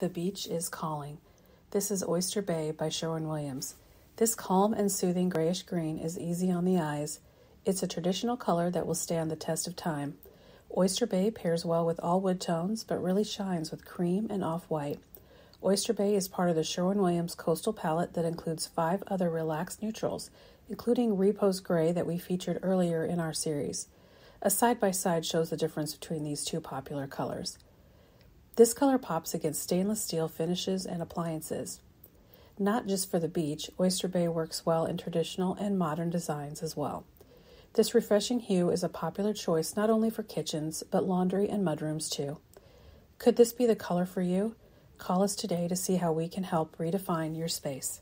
The beach is calling. This is Oyster Bay by Sherwin Williams. This calm and soothing grayish green is easy on the eyes. It's a traditional color that will stand the test of time. Oyster Bay pairs well with all wood tones, but really shines with cream and off white. Oyster Bay is part of the Sherwin Williams coastal palette that includes five other relaxed neutrals, including Repose Gray that we featured earlier in our series. A side by side shows the difference between these two popular colors. This color pops against stainless steel finishes and appliances. Not just for the beach, Oyster Bay works well in traditional and modern designs as well. This refreshing hue is a popular choice not only for kitchens, but laundry and mudrooms too. Could this be the color for you? Call us today to see how we can help redefine your space.